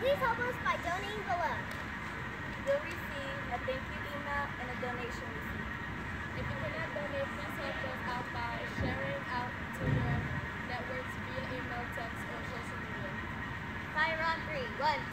Please help us by donating below. You'll receive a thank you email and a donation receipt. If you cannot donate, please help us out by sharing out to your networks via email, text, or social media. Fire on three. 1.